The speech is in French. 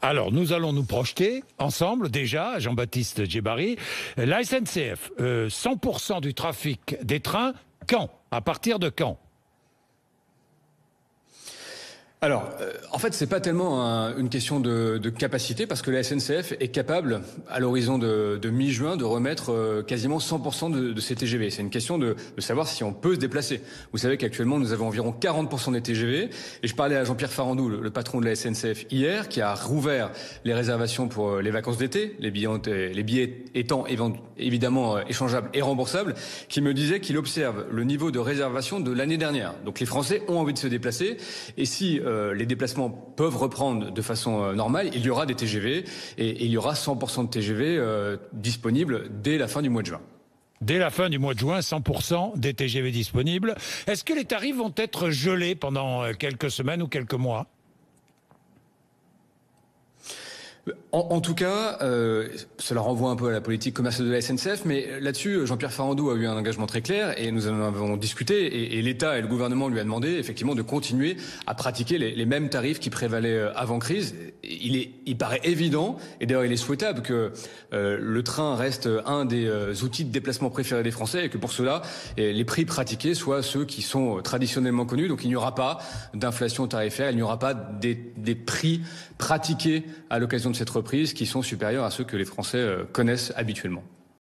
Alors, nous allons nous projeter ensemble déjà, Jean-Baptiste Djebari. La SNCF, 100% du trafic des trains, quand? À partir de quand? Alors, euh, en fait, c'est pas tellement une question de, capacité parce que la SNCF est capable, à l'horizon de, mi-juin, de remettre euh, quasiment 100% de, de, ses TGV. C'est une question de, savoir si on peut se déplacer. Vous savez qu'actuellement, nous avons environ 40% des TGV. Et je parlais à Jean-Pierre Farandou, le, patron de la SNCF, hier, qui a rouvert les réservations pour euh, les vacances d'été, les billets, les billets étant évidemment échangeables et remboursables, qui me disait qu'il observe le niveau de réservation de l'année dernière. Donc les Français ont envie de se déplacer. Et si euh, les déplacements peuvent reprendre de façon euh, normale, il y aura des TGV et, il y aura 100% de TGV euh, disponibles dès la fin du mois de juin. Dès la fin du mois de juin, 100% des TGV disponibles. Est-ce que les tarifs vont être gelés pendant quelques semaines ou quelques mois? En, tout cas, euh, cela renvoie un peu à la politique commerciale de la SNCF, mais là-dessus, Jean-Pierre Farandou a eu un engagement très clair et nous en avons discuté et, l'État et le gouvernement lui a demandé effectivement de continuer à pratiquer les, mêmes tarifs qui prévalaient euh, avant crise. Il, est, il paraît évident et d'ailleurs il est souhaitable que euh, le train reste un des euh, outils de déplacement préférés des Français et que pour cela, les prix pratiqués soient ceux qui sont traditionnellement connus. Donc il n'y aura pas d'inflation tarifaire, il n'y aura pas des, des prix pratiqués à l'occasion de cette reprise qui sont supérieurs à ceux que les Français euh, connaissent habituellement.